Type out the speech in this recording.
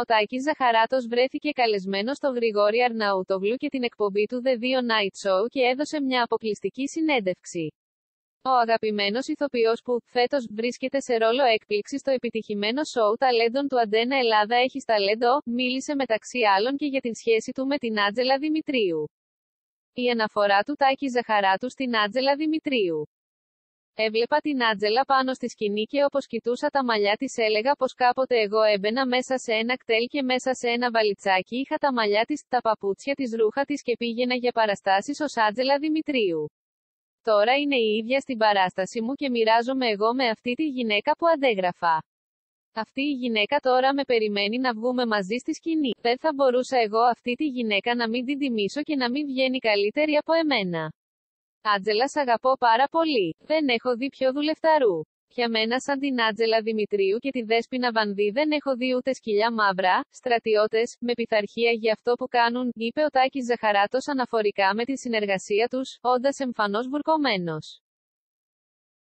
Ο Τάκης Ζαχαράτος βρέθηκε καλεσμένος στο Γρηγόρη Αρναούτογλου και την εκπομπή του The Dio Night Show και έδωσε μια αποκλειστική συνέντευξη. Ο αγαπημένος ηθοποιός που, φέτος, βρίσκεται σε ρόλο έκπληξη στο επιτυχημένο σοου ταλέντων του Αντένα Ελλάδα έχεις ταλέντο, μίλησε μεταξύ άλλων και για την σχέση του με την Άτζελα Δημητρίου. Η αναφορά του Τάκη Ζαχαράτου στην Άτζελα Δημητρίου. Έβλεπα την Άτζελα πάνω στη σκηνή και όπως κοιτούσα τα μαλλιά της έλεγα πως κάποτε εγώ έμπαινα μέσα σε ένα κτέλ και μέσα σε ένα βαλιτσάκι είχα τα μαλλιά της, τα παπούτσια της ρούχα της και πήγαινα για παραστάσεις ως Άτζελα Δημητρίου. Τώρα είναι η ίδια στην παράσταση μου και μοιράζομαι εγώ με αυτή τη γυναίκα που αντέγραφα. Αυτή η γυναίκα τώρα με περιμένει να βγούμε μαζί στη σκηνή. Δεν θα μπορούσα εγώ αυτή τη γυναίκα να μην την τιμήσω και να μην βγαίνει καλύτερη από εμένα. Άτζελα σ' αγαπώ πάρα πολύ. Δεν έχω δει πιο δουλευταρού. Για μένα σαν την Άτζελα Δημητρίου και τη Δέσποινα Βανδύ δεν έχω δει ούτε σκυλιά μαύρα, στρατιώτες, με πειθαρχία για αυτό που κάνουν, είπε ο Τάκης Ζαχαράτος αναφορικά με τη συνεργασία τους, όντας εμφανώς βουρκωμένος.